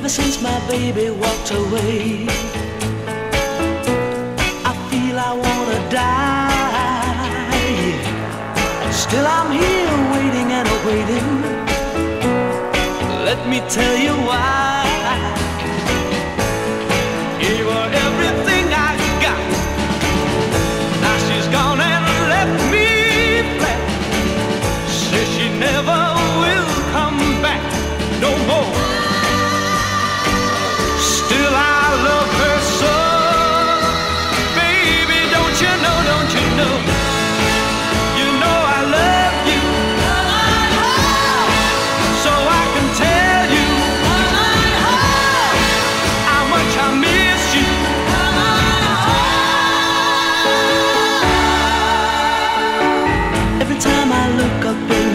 Ever since my baby walked away, I feel I wanna die. Still I'm here waiting and waiting. Let me tell you why.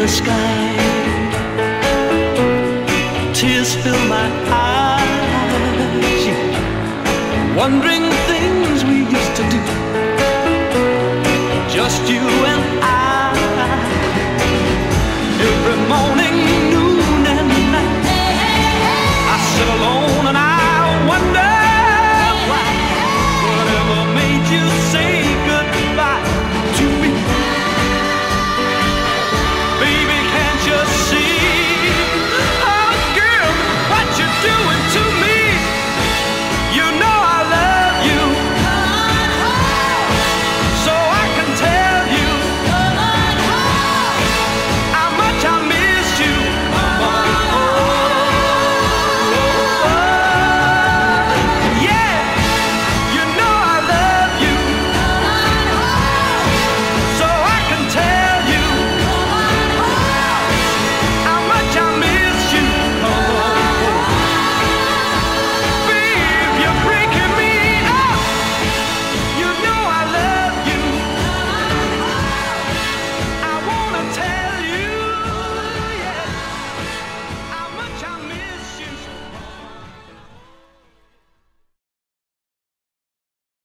the sky. Tears fill my eyes, wondering.